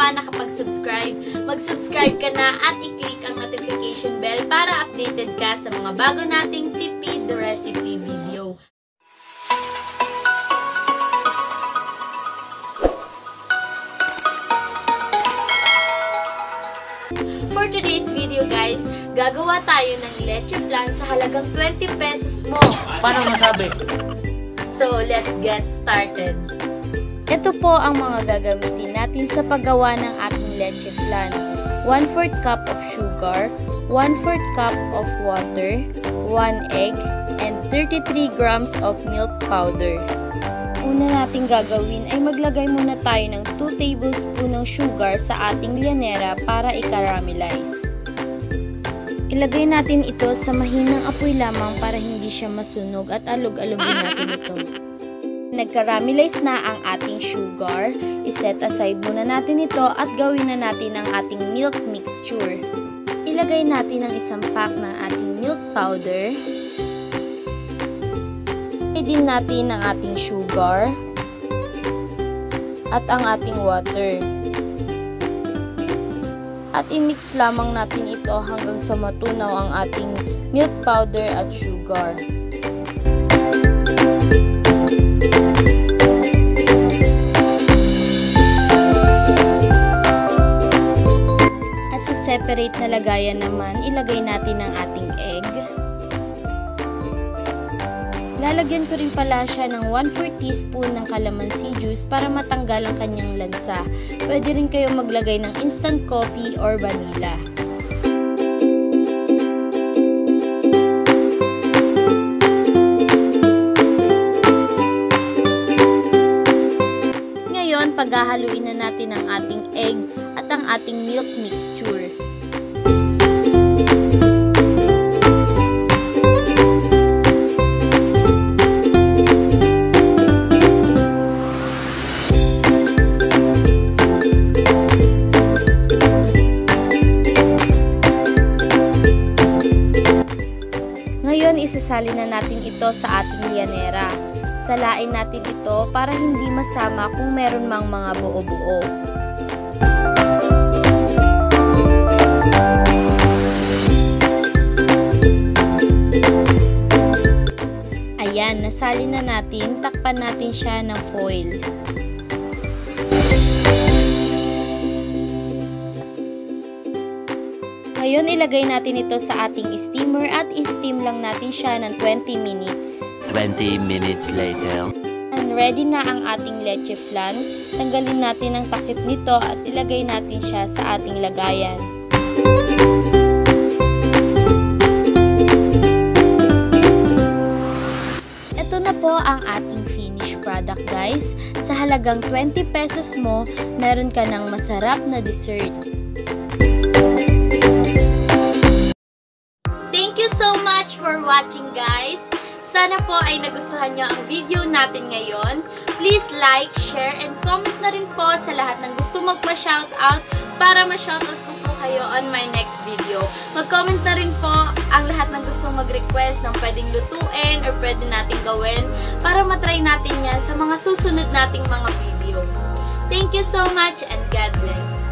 pa nakapag-subscribe, mag-subscribe ka na at i-click ang notification bell para updated ka sa mga bago nating tipid recipe video. For today's video guys, gagawa tayo ng leche plan sa halagang 20 pesos mo. Paano masabi? So, let's get started. Ito po ang mga gagamitin natin sa paggawa ng ating leche flan. 1/4 cup of sugar, 1/4 cup of water, 1 egg, and 33 grams of milk powder. Una nating gagawin ay maglagay muna tayo ng 2 tablespoon ng sugar sa ating lianera para i-caramelize. Ilagay natin ito sa mahinang apoy lamang para hindi siya masunog at alog-alogin natin ito. Nag-caramelize na ang ating sugar, iset aside muna natin ito at gawin na natin ang ating milk mixture. Ilagay natin ang isang pack ng ating milk powder. Ilagay din natin ang ating sugar at ang ating water. At i-mix lamang natin ito hanggang sa matunaw ang ating milk powder at sugar. Separate na lagayan naman, ilagay natin ang ating egg. Lalagyan ko rin pala siya ng 1-4 teaspoon ng calamansi juice para matanggal ang kanyang lansa. Pwede rin kayo maglagay ng instant coffee or vanilla. Ngayon, paghahaluin na natin ang ating egg at ang ating milk mixture. Isasali na natin ito sa ating lianera. Salain natin ito para hindi masama kung meron mang mga buo-buo. Ayan, nasali na natin. Takpan natin siya ng foil. Ngayon, ilagay natin ito sa ating steamer at steam lang natin siya ng 20 minutes. 20 minutes later. And ready na ang ating leche flan. Tanggalin natin ang takip nito at ilagay natin siya sa ating lagayan. Ito na po ang ating finished product guys. Sa halagang 20 pesos mo, meron ka ng masarap na dessert. Thank you so much for watching guys! Sana po ay nagustuhan nyo ang video natin ngayon. Please like, share, and comment na rin po sa lahat ng gusto magpa-shoutout para ma-shoutout ko po kayo on my next video. Mag-comment na rin po ang lahat ng gusto mag-request ng pwedeng lutuin or pwede nating gawin para matry natin yan sa mga susunod nating mga video. Thank you so much and God bless!